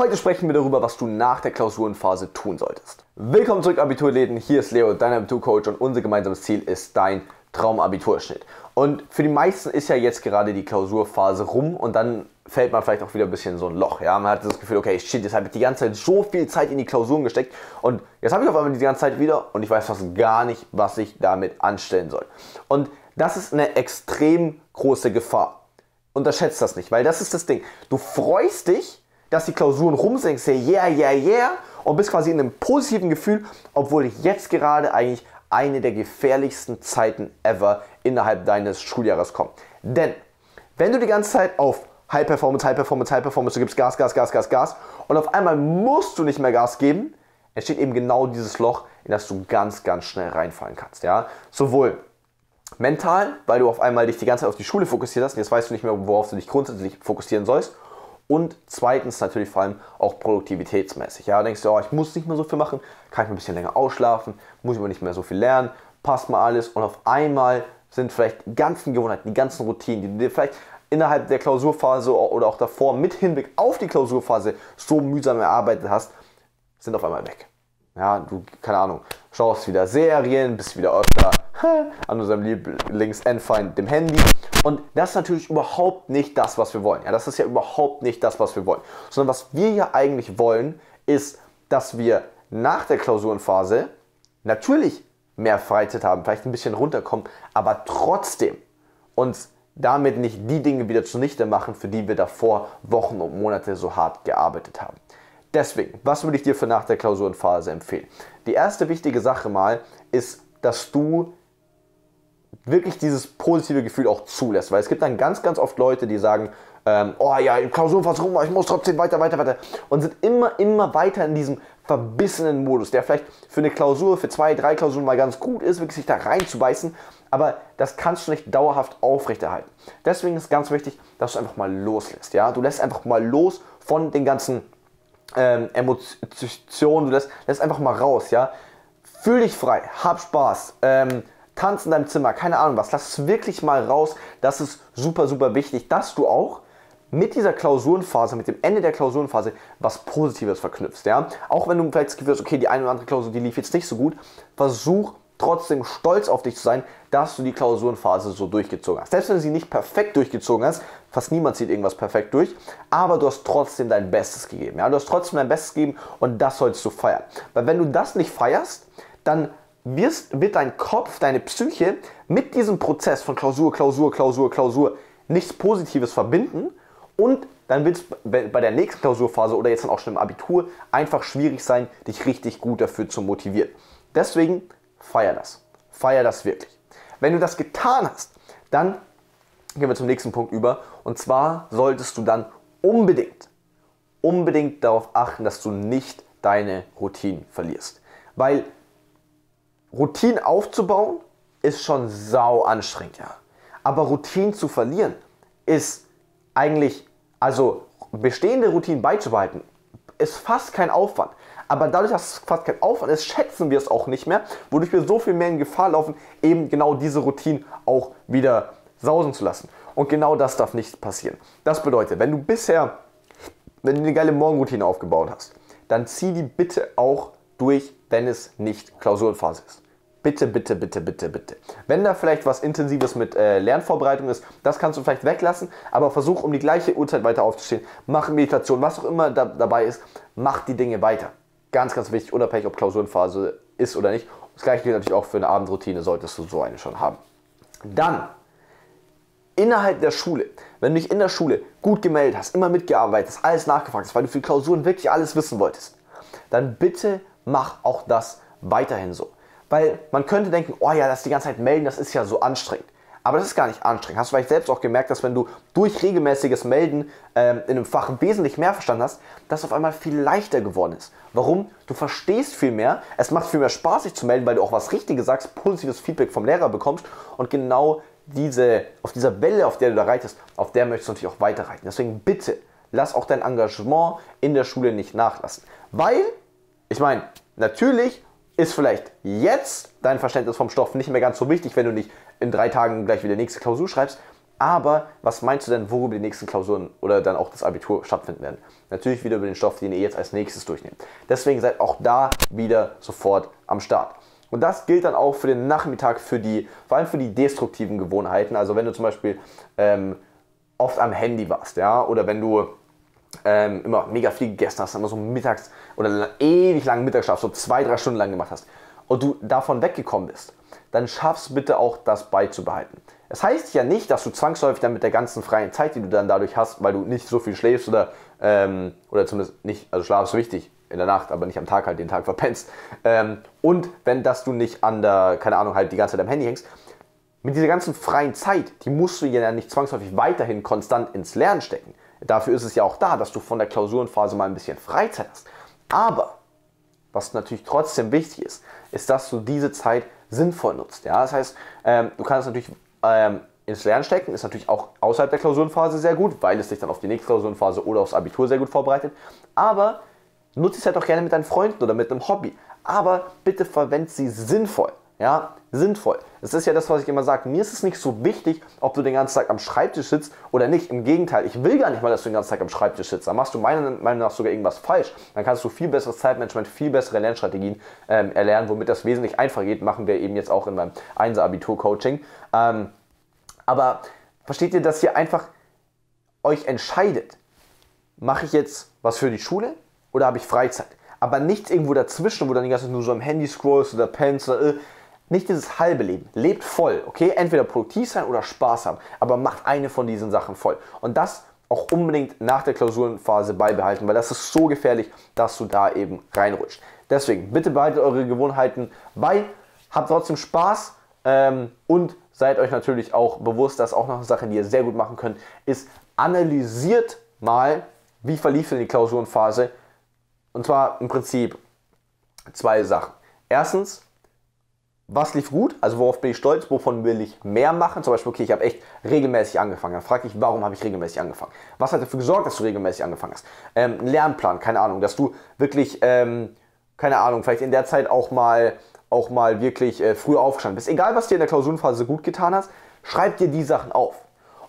Heute sprechen wir darüber, was du nach der Klausurenphase tun solltest. Willkommen zurück, Abiturläden. Hier ist Leo, dein Abiturcoach und unser gemeinsames Ziel ist dein Traumabiturschnitt. Und für die meisten ist ja jetzt gerade die Klausurphase rum und dann fällt man vielleicht auch wieder ein bisschen in so ein Loch. Ja? Man hat das Gefühl, okay, shit, jetzt habe ich die ganze Zeit so viel Zeit in die Klausuren gesteckt und jetzt habe ich auf einmal die ganze Zeit wieder und ich weiß fast gar nicht, was ich damit anstellen soll. Und das ist eine extrem große Gefahr. Unterschätzt das nicht, weil das ist das Ding. Du freust dich, dass die Klausuren rum sind, yeah, yeah, yeah und bist quasi in einem positiven Gefühl, obwohl jetzt gerade eigentlich eine der gefährlichsten Zeiten ever innerhalb deines Schuljahres kommt. Denn wenn du die ganze Zeit auf High Performance, High Performance, High Performance, du gibst Gas, Gas, Gas, Gas, Gas und auf einmal musst du nicht mehr Gas geben, entsteht eben genau dieses Loch, in das du ganz, ganz schnell reinfallen kannst. Ja? Sowohl mental, weil du auf einmal dich die ganze Zeit auf die Schule fokussiert hast und jetzt weißt du nicht mehr, worauf du dich grundsätzlich fokussieren sollst. Und zweitens natürlich vor allem auch produktivitätsmäßig. Ja, denkst du, oh, ich muss nicht mehr so viel machen, kann ich ein bisschen länger ausschlafen, muss ich aber nicht mehr so viel lernen, passt mal alles und auf einmal sind vielleicht die ganzen Gewohnheiten, die ganzen Routinen, die du dir vielleicht innerhalb der Klausurphase oder auch davor mit Hinblick auf die Klausurphase so mühsam erarbeitet hast, sind auf einmal weg. Ja, du, keine Ahnung, schaust wieder Serien, bist wieder öfter an unserem Lieblings-Endfeind, dem Handy. Und das ist natürlich überhaupt nicht das, was wir wollen. Ja, das ist ja überhaupt nicht das, was wir wollen. Sondern was wir ja eigentlich wollen, ist, dass wir nach der Klausurenphase natürlich mehr Freizeit haben, vielleicht ein bisschen runterkommen, aber trotzdem uns damit nicht die Dinge wieder zunichte machen, für die wir davor Wochen und Monate so hart gearbeitet haben. Deswegen, was würde ich dir für nach der Klausurenphase empfehlen? Die erste wichtige Sache mal ist, dass du wirklich dieses positive Gefühl auch zulässt. Weil es gibt dann ganz, ganz oft Leute, die sagen, ähm, oh ja, Klausurenphase rum, ich muss trotzdem weiter, weiter, weiter. Und sind immer, immer weiter in diesem verbissenen Modus, der vielleicht für eine Klausur, für zwei, drei Klausuren mal ganz gut ist, wirklich sich da reinzubeißen. Aber das kannst du nicht dauerhaft aufrechterhalten. Deswegen ist ganz wichtig, dass du einfach mal loslässt. Ja? Du lässt einfach mal los von den ganzen ähm, Emotionen, du lässt, lässt einfach mal raus, ja. Fühl dich frei, hab Spaß, ähm, tanz in deinem Zimmer, keine Ahnung was, lass es wirklich mal raus. Das ist super, super wichtig, dass du auch mit dieser Klausurenphase, mit dem Ende der Klausurenphase was Positives verknüpfst. Ja? Auch wenn du vielleicht das Gefühl hast, okay, die eine oder andere Klausur, die lief jetzt nicht so gut, versuch trotzdem stolz auf dich zu sein, dass du die Klausurenphase so durchgezogen hast. Selbst wenn du sie nicht perfekt durchgezogen hast, fast niemand zieht irgendwas perfekt durch, aber du hast trotzdem dein Bestes gegeben. Ja? Du hast trotzdem dein Bestes gegeben und das sollst du feiern. Weil wenn du das nicht feierst, dann wirst, wird dein Kopf, deine Psyche mit diesem Prozess von Klausur, Klausur, Klausur, Klausur nichts Positives verbinden und dann wird es bei der nächsten Klausurphase oder jetzt dann auch schon im Abitur einfach schwierig sein, dich richtig gut dafür zu motivieren. Deswegen feier das. Feier das wirklich. Wenn du das getan hast, dann gehen wir zum nächsten Punkt über. Und zwar solltest du dann unbedingt, unbedingt darauf achten, dass du nicht deine Routinen verlierst. Weil Routinen aufzubauen ist schon sau anstrengend, ja. Aber Routinen zu verlieren ist eigentlich, also bestehende Routinen beizubehalten, ist fast kein Aufwand. Aber dadurch, dass es fast kein Aufwand ist, schätzen wir es auch nicht mehr, wodurch wir so viel mehr in Gefahr laufen, eben genau diese Routine auch wieder sausen zu lassen. Und genau das darf nicht passieren. Das bedeutet, wenn du bisher, wenn du eine geile Morgenroutine aufgebaut hast, dann zieh die bitte auch durch, wenn es nicht Klausurenphase ist. Bitte, bitte, bitte, bitte, bitte. Wenn da vielleicht was Intensives mit äh, Lernvorbereitung ist, das kannst du vielleicht weglassen, aber versuch um die gleiche Uhrzeit weiter aufzustehen. Mach Meditation, was auch immer da, dabei ist, mach die Dinge weiter. Ganz, ganz wichtig, unabhängig ob Klausurenphase ist oder nicht. Das gleiche gilt natürlich auch für eine Abendroutine, solltest du so eine schon haben. Dann, innerhalb der Schule, wenn du dich in der Schule gut gemeldet hast, immer mitgearbeitet hast, alles nachgefragt hast, weil du für Klausuren wirklich alles wissen wolltest, dann bitte mach auch das weiterhin so. Weil man könnte denken, oh ja, das die ganze Zeit melden, das ist ja so anstrengend. Aber das ist gar nicht anstrengend. Hast du vielleicht selbst auch gemerkt, dass wenn du durch regelmäßiges Melden ähm, in einem Fach wesentlich mehr verstanden hast, dass es auf einmal viel leichter geworden ist. Warum? Du verstehst viel mehr, es macht viel mehr Spaß, sich zu melden, weil du auch was Richtiges sagst, positives Feedback vom Lehrer bekommst und genau diese, auf dieser Welle, auf der du da reitest, auf der möchtest du natürlich auch weiterreiten. Deswegen bitte, lass auch dein Engagement in der Schule nicht nachlassen. Weil, ich meine, natürlich ist vielleicht jetzt dein Verständnis vom Stoff nicht mehr ganz so wichtig, wenn du nicht in drei Tagen gleich wieder die nächste Klausur schreibst. Aber was meinst du denn, worüber die nächsten Klausuren oder dann auch das Abitur stattfinden werden? Natürlich wieder über den Stoff, den ihr jetzt als nächstes durchnehmt. Deswegen seid auch da wieder sofort am Start. Und das gilt dann auch für den Nachmittag, für die, vor allem für die destruktiven Gewohnheiten. Also wenn du zum Beispiel ähm, oft am Handy warst, ja, oder wenn du ähm, immer mega viel gegessen hast, immer so mittags oder ewig langen Mittagsschlaf, so zwei, drei Stunden lang gemacht hast und du davon weggekommen bist, dann schaffst bitte auch das beizubehalten. Es heißt ja nicht, dass du zwangsläufig dann mit der ganzen freien Zeit, die du dann dadurch hast, weil du nicht so viel schläfst oder, ähm, oder zumindest nicht, also Schlaf ist wichtig in der Nacht, aber nicht am Tag halt den Tag verpennst. Ähm, und wenn, dass du nicht an der, keine Ahnung, halt die ganze Zeit am Handy hängst, mit dieser ganzen freien Zeit, die musst du ja nicht zwangsläufig weiterhin konstant ins Lernen stecken. Dafür ist es ja auch da, dass du von der Klausurenphase mal ein bisschen Freizeit hast. Aber was natürlich trotzdem wichtig ist, ist, dass du diese Zeit sinnvoll nutzt. Ja? Das heißt, ähm, du kannst natürlich ähm, ins Lernen stecken, ist natürlich auch außerhalb der Klausurenphase sehr gut, weil es dich dann auf die nächste Klausurenphase oder aufs Abitur sehr gut vorbereitet. Aber nutze es halt auch gerne mit deinen Freunden oder mit einem Hobby. Aber bitte verwende sie sinnvoll. Ja, sinnvoll. Das ist ja das, was ich immer sage. Mir ist es nicht so wichtig, ob du den ganzen Tag am Schreibtisch sitzt oder nicht. Im Gegenteil, ich will gar nicht mal, dass du den ganzen Tag am Schreibtisch sitzt. Da machst du meiner Meinung nach sogar irgendwas falsch. Dann kannst du viel besseres Zeitmanagement, viel bessere Lernstrategien ähm, erlernen, womit das wesentlich einfacher geht. Machen wir eben jetzt auch in meinem 1er-Abitur-Coaching. Ähm, aber versteht ihr, dass ihr einfach euch entscheidet, mache ich jetzt was für die Schule oder habe ich Freizeit? Aber nichts irgendwo dazwischen, wo dann die ganze Zeit nur so am Handy scrollst oder pennst oder äh, nicht dieses halbe Leben. Lebt voll, okay? Entweder produktiv sein oder Spaß haben, aber macht eine von diesen Sachen voll. Und das auch unbedingt nach der Klausurenphase beibehalten, weil das ist so gefährlich, dass du da eben reinrutscht. Deswegen, bitte behaltet eure Gewohnheiten bei, habt trotzdem Spaß ähm, und seid euch natürlich auch bewusst, dass auch noch eine Sache, die ihr sehr gut machen könnt, ist analysiert mal, wie verlief denn die Klausurenphase. Und zwar im Prinzip zwei Sachen. Erstens, was lief gut, also worauf bin ich stolz, wovon will ich mehr machen. Zum Beispiel, okay, ich habe echt regelmäßig angefangen. Dann frage ich, warum habe ich regelmäßig angefangen? Was hat dafür gesorgt, dass du regelmäßig angefangen hast? Ähm, ein Lernplan, keine Ahnung, dass du wirklich, ähm, keine Ahnung, vielleicht in der Zeit auch mal, auch mal wirklich äh, früh aufgestanden bist. Egal, was dir in der Klausurenphase gut getan hast, schreib dir die Sachen auf.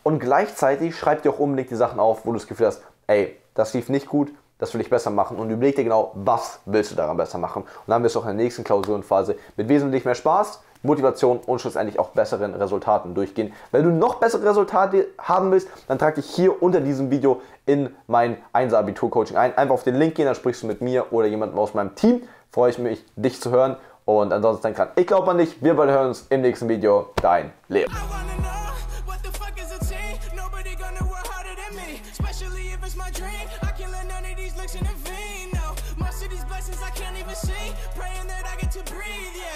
Und gleichzeitig schreib dir auch unbedingt die Sachen auf, wo du das Gefühl hast, ey, das lief nicht gut, das will ich besser machen und überleg dir genau, was willst du daran besser machen. Und dann wirst du auch in der nächsten Klausurenphase mit wesentlich mehr Spaß, Motivation und schlussendlich auch besseren Resultaten durchgehen. Wenn du noch bessere Resultate haben willst, dann trag dich hier unter diesem Video in mein 1 Abitur Coaching ein. Einfach auf den Link gehen, dann sprichst du mit mir oder jemandem aus meinem Team. Freue ich mich, dich zu hören. Und ansonsten dran, ich glaube an dich. Wir beide hören uns im nächsten Video. Dein Leo. can't even see, praying that I get to breathe, yeah.